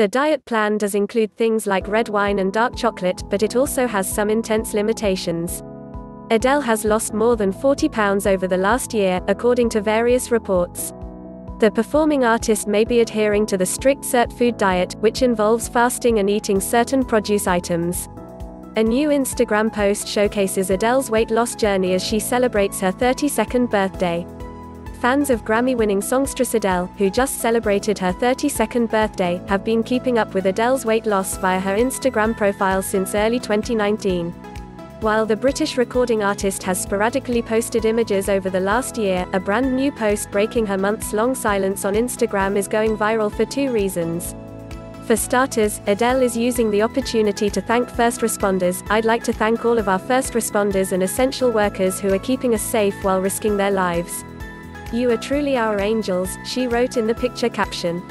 The diet plan does include things like red wine and dark chocolate, but it also has some intense limitations. Adele has lost more than 40 pounds over the last year, according to various reports. The performing artist may be adhering to the strict Sirtfood diet, which involves fasting and eating certain produce items. A new Instagram post showcases Adele's weight loss journey as she celebrates her 32nd birthday. Fans of Grammy winning songstress Adele, who just celebrated her 32nd birthday, have been keeping up with Adele's weight loss via her Instagram profile since early 2019. While the British recording artist has sporadically posted images over the last year, a brand new post breaking her months long silence on Instagram is going viral for two reasons. For starters, Adele is using the opportunity to thank first responders. I'd like to thank all of our first responders and essential workers who are keeping us safe while risking their lives. You are truly our angels, she wrote in the picture caption.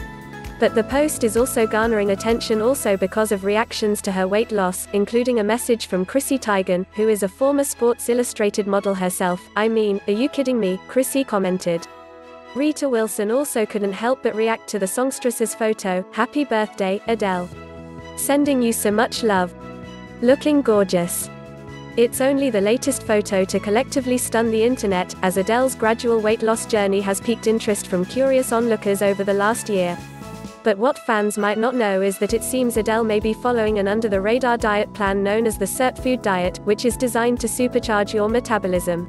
But the post is also garnering attention also because of reactions to her weight loss, including a message from Chrissy Teigen, who is a former Sports Illustrated model herself. I mean, are you kidding me? Chrissy commented. Rita Wilson also couldn't help but react to the songstress's photo, Happy birthday, Adele. Sending you so much love. Looking gorgeous. It's only the latest photo to collectively stun the internet, as Adele's gradual weight loss journey has piqued interest from curious onlookers over the last year. But what fans might not know is that it seems Adele may be following an under the radar diet plan known as the Sirtfood diet, which is designed to supercharge your metabolism.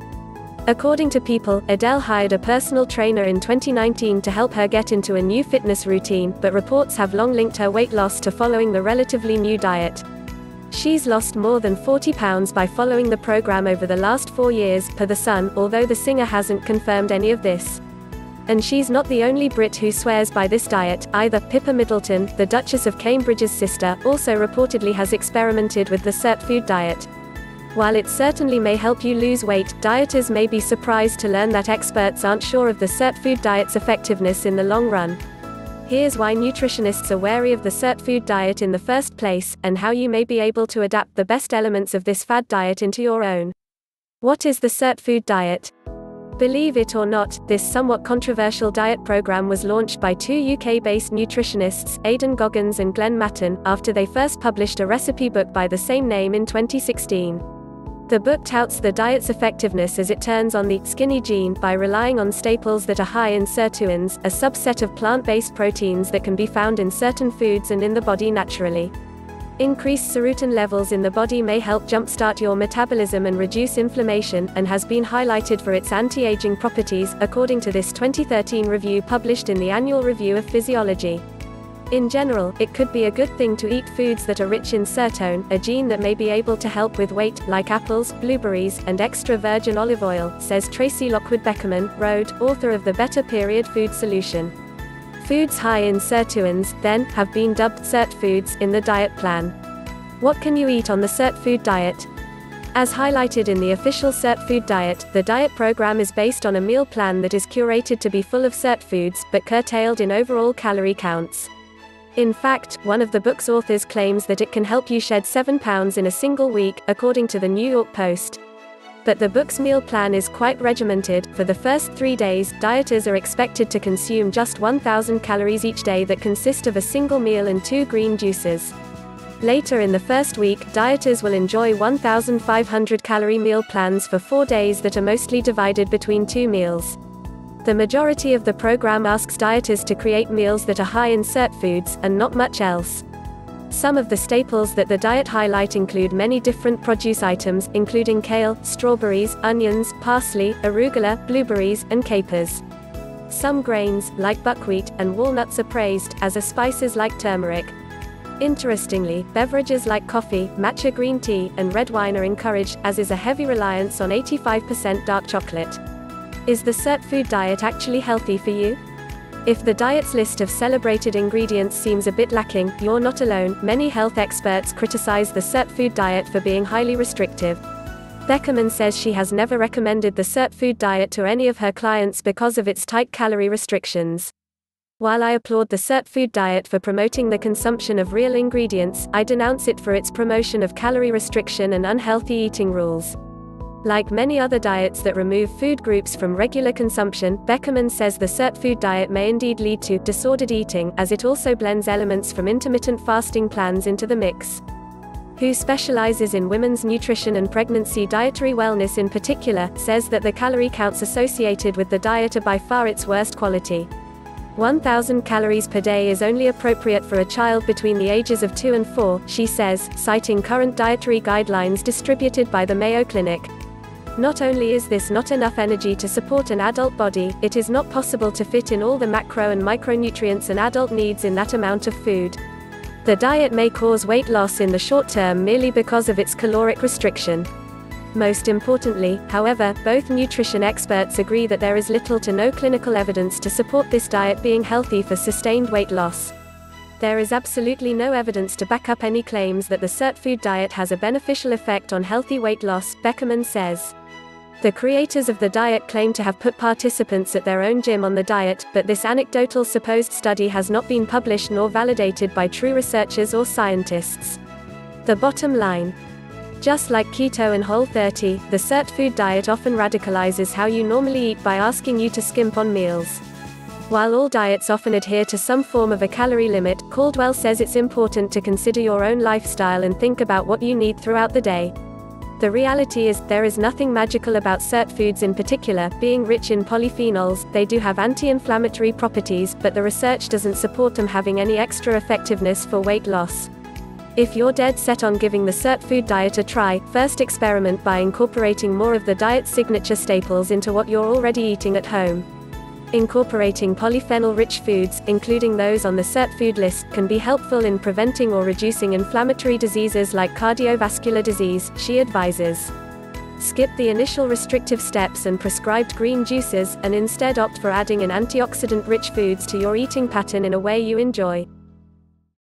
According to People, Adele hired a personal trainer in 2019 to help her get into a new fitness routine, but reports have long linked her weight loss to following the relatively new diet. She's lost more than 40 pounds by following the program over the last four years, per The Sun, although the singer hasn't confirmed any of this. And she's not the only Brit who swears by this diet, either. Pippa Middleton, the Duchess of Cambridge's sister, also reportedly has experimented with the Sirtfood diet. While it certainly may help you lose weight, dieters may be surprised to learn that experts aren't sure of the Sirtfood diet's effectiveness in the long run. Here's why nutritionists are wary of the Sirtfood diet in the first place, and how you may be able to adapt the best elements of this fad diet into your own. What is the Sirtfood diet? Believe it or not, this somewhat controversial diet program was launched by two UK based nutritionists, Aidan Goggins and Glen Matten, after they first published a recipe book by the same name in 2016. The book touts the diet's effectiveness as it turns on the skinny gene by relying on staples that are high in sirtuins, a subset of plant based proteins that can be found in certain foods and in the body naturally. Increased sirtuin levels in the body may help jumpstart your metabolism and reduce inflammation, and has been highlighted for its anti aging properties, according to this 2013 review published in the Annual Review of Physiology. In general, it could be a good thing to eat foods that are rich in sirtuin, a gene that may be able to help with weight, like apples, blueberries, and extra virgin olive oil, says Tracy Lockwood Beckerman, Rhode, author of the Better Period Food Solution. Foods high in sirtuins, then, have been dubbed Sirtfoods in the diet plan. What can you eat on the Sirtfood diet? As highlighted in the official Sirtfood diet, the diet program is based on a meal plan that is curated to be full of Sirtfoods, but curtailed in overall calorie counts. In fact, one of the book's authors claims that it can help you shed 7 pounds in a single week, according to the New York Post. But the book's meal plan is quite regimented. For the first three days, dieters are expected to consume just 1,000 calories each day that consist of a single meal and two green juices. Later in the first week, dieters will enjoy 1,500 calorie meal plans for four days that are mostly divided between two meals. The majority of the program asks dieters to create meals that are high in Sirtfoods, and not much else. Some of the staples that the diet highlight include many different produce items, including kale, strawberries, onions, parsley, arugula, blueberries, and capers. Some grains, like buckwheat, and walnuts are praised, as are spices like turmeric. Interestingly, beverages like coffee, matcha green tea, and red wine are encouraged, as is a heavy reliance on 85% dark chocolate. Is the Sirtfood diet actually healthy for you? If the diet's list of celebrated ingredients seems a bit lacking, you're not alone. Many health experts criticize the Sirtfood diet for being highly restrictive. Beckerman says she has never recommended the Sirtfood diet to any of her clients because of its tight calorie restrictions. While I applaud the Sirtfood diet for promoting the consumption of real ingredients, I denounce it for its promotion of calorie restriction and unhealthy eating rules. Like many other diets that remove food groups from regular consumption, Beckerman says the Sirtfood diet may indeed lead to disordered eating, as it also blends elements from intermittent fasting plans into the mix. WHO specializes in women's nutrition and pregnancy dietary wellness in particular, says that the calorie counts associated with the diet are by far its worst quality. 1000 calories per day is only appropriate for a child between the ages of 2 and 4, she says, citing current dietary guidelines distributed by the Mayo Clinic. Not only is this not enough energy to support an adult body, it is not possible to fit in all the macro and micronutrients an adult needs in that amount of food. The diet may cause weight loss in the short term merely because of its caloric restriction. Most importantly, however, both nutrition experts agree that there is little to no clinical evidence to support this diet being healthy for sustained weight loss. There is absolutely no evidence to back up any claims that the Sirtfood diet has a beneficial effect on healthy weight loss, Beckerman says. The creators of the diet claim to have put participants at their own gym on the diet, but this anecdotal supposed study has not been published nor validated by true researchers or scientists. The bottom line just like keto and whole 30, the Sirtfood diet often radicalizes how you normally eat by asking you to skimp on meals. While all diets often adhere to some form of a calorie limit, Caldwell says it's important to consider your own lifestyle and think about what you need throughout the day. The reality is, there is nothing magical about Sirtfoods in particular, being rich in polyphenols, they do have anti-inflammatory properties, but the research doesn't support them having any extra effectiveness for weight loss. If you're dead set on giving the Sirtfood diet a try, first experiment by incorporating more of the diet's signature staples into what you're already eating at home. Incorporating polyphenol-rich foods, including those on the Sirtfood list, can be helpful in preventing or reducing inflammatory diseases like cardiovascular disease, she advises. Skip the initial restrictive steps and prescribed green juices, and instead opt for adding in antioxidant-rich foods to your eating pattern in a way you enjoy.